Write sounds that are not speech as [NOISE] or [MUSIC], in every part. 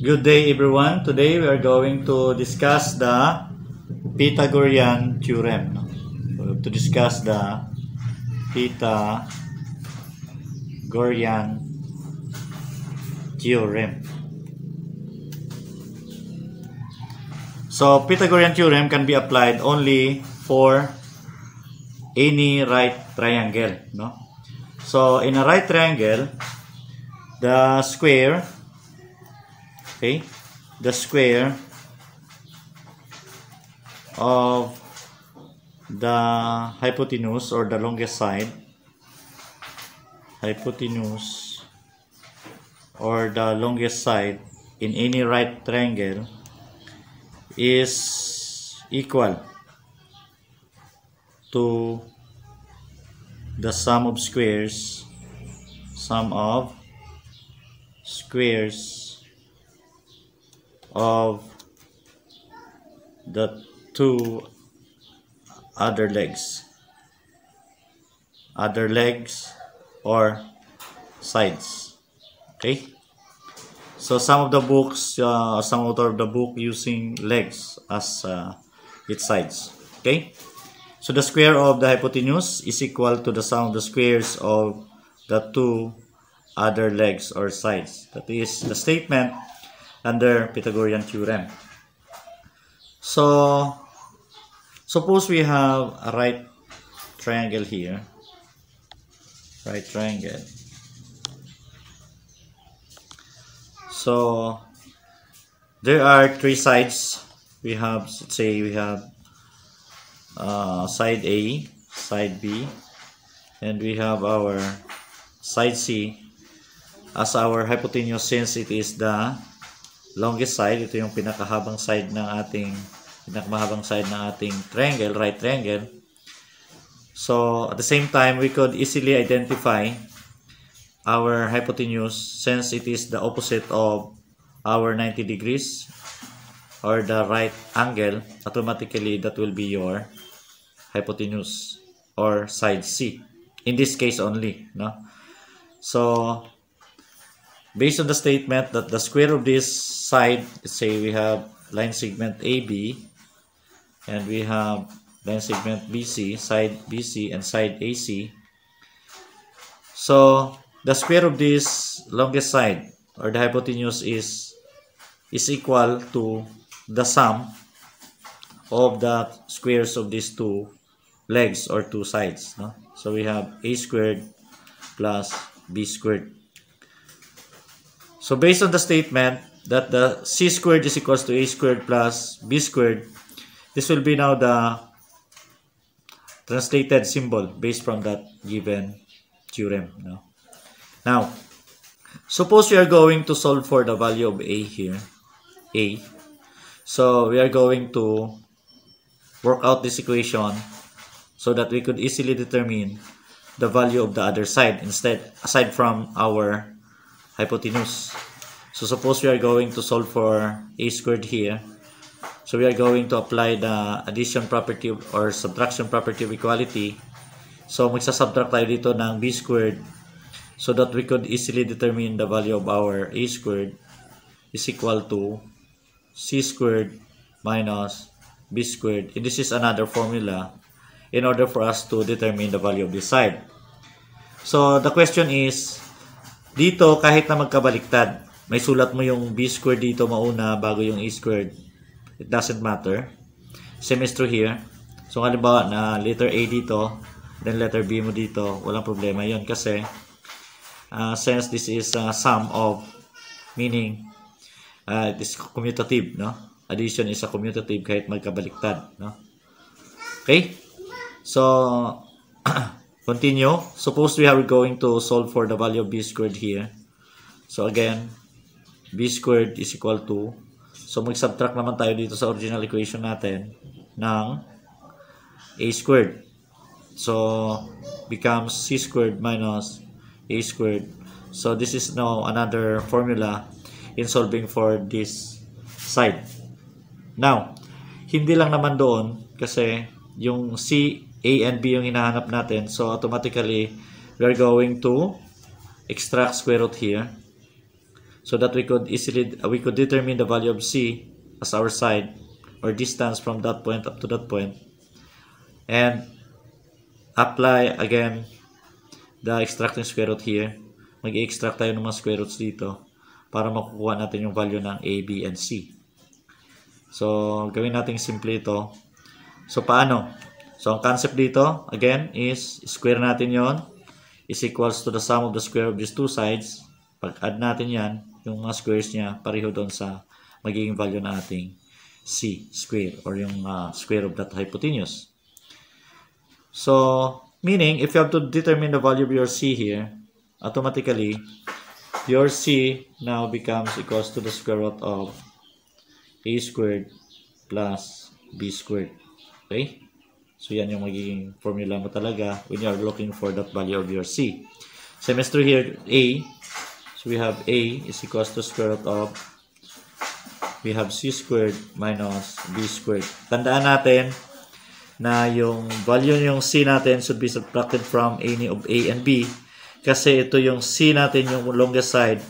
Good day everyone. Today we are going to discuss the Pythagorean theorem. no? So, to discuss the Pythagorean theorem. So Pythagorean theorem can be applied only for any right triangle, no? So in a right triangle, the square okay? The square of the hypotenuse or the longest side. Hypotenuse or the longest side in any right triangle is equal to the sum of squares sum of squares of the two other legs. Other legs or sides. Okay? So some of the books uh, some author of the book using legs as uh, its sides. Okay? So the square of the hypotenuse is equal to the sum of the squares of the two other legs or sides. That is the statement under Pythagorean theorem. So, suppose we have a right triangle here. Right triangle. So, there are three sides. We have, let's say, we have uh, side A, side B, and we have our side C as our hypotenuse since it is the longest side, ito yung pinakahabang side ng ating pinakamahabang side ng ating triangle, right triangle. So, at the same time, we could easily identify our hypotenuse since it is the opposite of our 90 degrees or the right angle, automatically that will be your hypotenuse or side C. In this case only, no? So, based on the statement that the square of this side, say we have line segment AB and we have line segment BC, side BC and side AC. So the square of this longest side or the hypotenuse is is equal to the sum of the squares of these two legs or two sides. No? So we have a squared plus b squared. So based on the statement that the c squared is equals to a squared plus b squared, this will be now the translated symbol based from that given theorem. No? Now, suppose we are going to solve for the value of a here, a. So we are going to work out this equation so that we could easily determine the value of the other side instead aside from our hypotenuse. So suppose we are going to solve for a squared here. So we are going to apply the addition property or subtraction property of equality. So magsasubtract tayo dito ng b squared so that we could easily determine the value of our a squared is equal to c squared minus b squared. And this is another formula in order for us to determine the value of this side. So the question is, dito, kahit na magkabaliktad, may sulat mo yung b squared dito mauna bago yung a squared. It doesn't matter. Same is true here. So, halimbawa na letter A dito, then letter B mo dito, walang problema yon kasi uh, since this is a sum of meaning uh, it is commutative, no? Addition is a commutative kahit magkabaliktad, no? Okay? So, [CLEARS THROAT] Continue. Suppose we are going to solve for the value of b squared here. So again, b squared is equal to, so mag-subtract naman tayo dito sa original equation natin ng a squared. So, becomes c squared minus a squared. So, this is now another formula in solving for this side. Now, hindi lang naman doon kasi yung c A and B yung hinahanap natin. So, automatically, we are going to extract square root here. so that we could easily we could determine the value of c as our side or distance from that point up to that point and apply again the extracting square root here mag-extract tayo ng mga square roots dito para makukuha natin yung value ng a, b, and c so gawin natin simple ito so paano? So ang concept dito again is square natin yon is equals to the sum of the square of these two sides pag add natin yan yung mga squares niya pareho doon sa magiging value na ating c square or yung uh, square of that hypotenuse. So, meaning if you have to determine the value of your c here, automatically your c now becomes equals to the square root of a squared plus b squared. Okay? So, yan yung magiging formula mo talaga when you are looking for that value of your c. Semester here, a. So, we have a is equals to square root of we have c squared minus b squared. Tandaan natin na yung value yung c natin should be subtracted from any of a and b kasi ito yung c natin yung longest side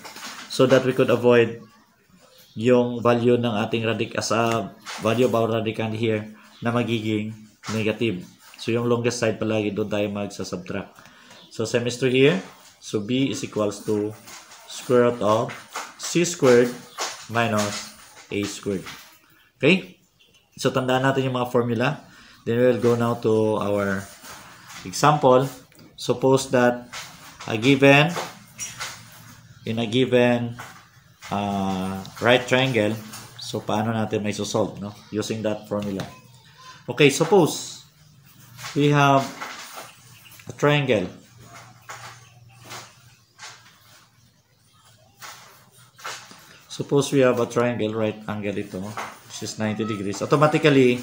so that we could avoid yung value ng ating radic as a value of our radicand here na magiging negative. So yung longest side palagi doon tayo magsasubtract. So semester here, so b is equals to square root of c squared minus a squared. Okay? So, tandaan natin yung mga formula. Then, we will go now to our example. Suppose that a given, in a given uh, right triangle, so, paano natin may solve, no? Using that formula. Okay, suppose we have a triangle Suppose we have a triangle, right angle ito, which is 90 degrees. Automatically,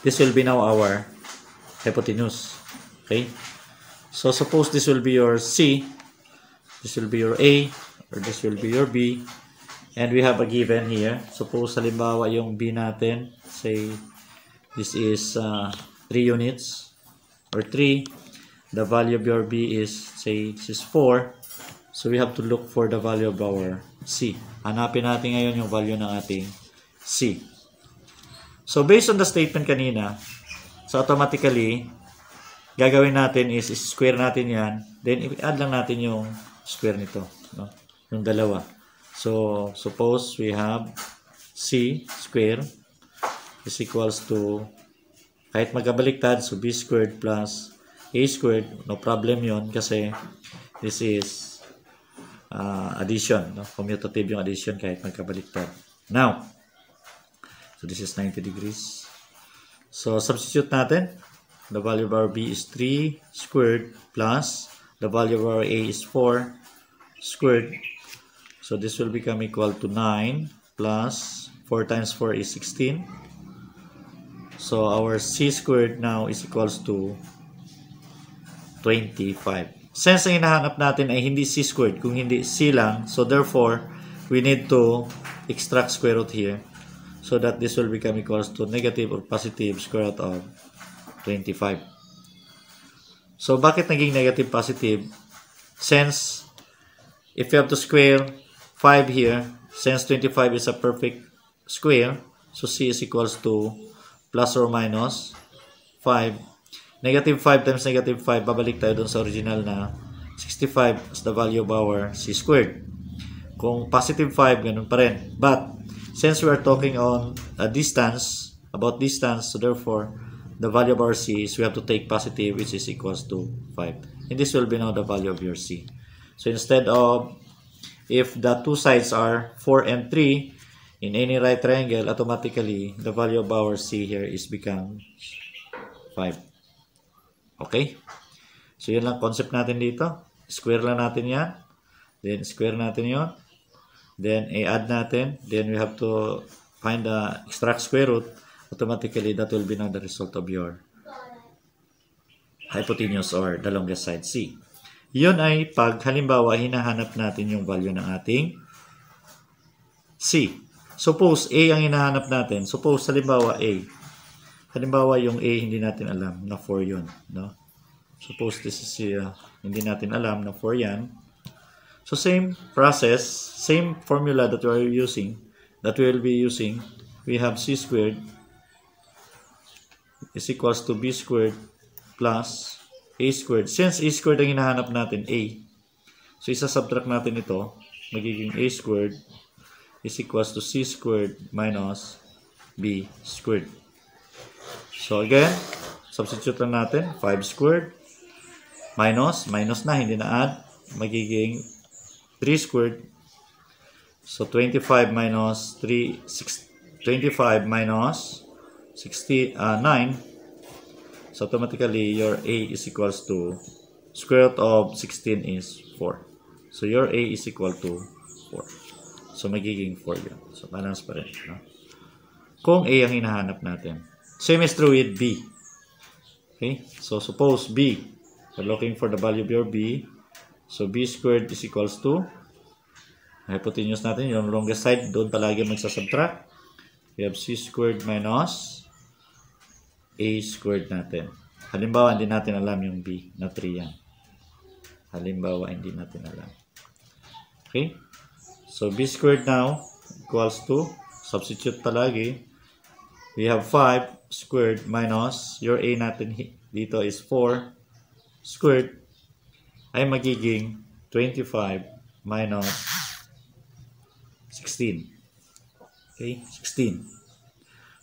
this will be now our hypotenuse. Okay? So, suppose this will be your C, this will be your A, or this will be your B, and we have a given here. Suppose, halimbawa, yung B natin, say, this is uh, 3 units, or 3, the value of your B is, say, this is 4, so we have to look for the value of our C. Hanapin natin ngayon yung value ng ating C. So, based on the statement kanina, so automatically, gagawin natin is square natin yan. Then, i-add lang natin yung square nito. No? Yung dalawa. So, suppose we have C square is equals to kahit magkabaliktad, so B squared plus A squared, no problem yon kasi this is uh, addition, no? commutative yung addition kahit magkabaliktad. Now, so this is 90 degrees. So, substitute natin. The value of our b is 3 squared plus the value of our a is 4 squared. So, this will become equal to 9 plus 4 times 4 is 16. So, our c squared now is equals to 25. Since ang hinahanap natin ay hindi c squared, kung hindi c lang, so therefore, we need to extract square root here so that this will become equals to negative or positive square root of 25. So, bakit naging negative positive? Since, if you have to square 5 here, since 25 is a perfect square, so c is equals to plus or minus 5 Negative 5 times negative 5, babalik tayo dun sa original na 65 as the value of our c squared. Kung positive 5, ganun pa rin. But, since we are talking on a distance, about distance, so therefore, the value of our c is we have to take positive, which is equals to 5. And this will be now the value of your c. So, instead of, if the two sides are 4 and 3, in any right triangle, automatically, the value of our c here is become 5. Okay? So, yun lang concept natin dito. Square lang natin yan. Then, square natin yon Then, i-add natin. Then, we have to find the extract square root. Automatically, that will be now the result of your hypotenuse or the longest side C. Yun ay pag halimbawa hinahanap natin yung value ng ating C. Suppose A ang hinahanap natin. Suppose halimbawa A. Halimbawa, yung A, hindi natin alam na 4 yun. No? Suppose this is uh, hindi natin alam na 4 yan. So same process, same formula that we are using, that we will be using. We have c squared is equals to b squared plus a squared. Since a squared ang hinahanap natin, a. So isa-subtract natin ito, magiging a squared is equals to c squared minus b squared. So again, substitute lang natin, 5 squared minus, minus na, hindi na add, magiging 3 squared. So 25 minus 3, 6, 25 minus 60, uh, 9. So automatically your A is equals to square root of 16 is 4. So your A is equal to 4. So magiging 4 yun. So balance pa rin. No? Kung A ang hinahanap natin. Same is true with B. Okay? So suppose B, we're looking for the value of your B. So B squared is equals to hypotenuse natin, yung longest side, doon palagi magsasubtract. We have C squared minus A squared natin. Halimbawa, hindi natin alam yung B na 3 yan. Halimbawa, hindi natin alam. Okay? So, B squared now equals to, substitute palagi, we have 5 squared minus, your A natin dito is 4 squared, ay magiging 25 minus 16. Okay, 16.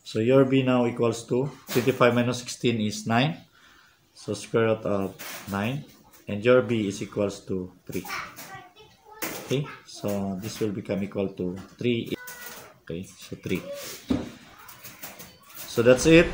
So your B now equals to 25 minus 16 is 9. So square root of 9. And your B is equals to 3. Okay, so this will become equal to 3. Okay, so 3. So that's it.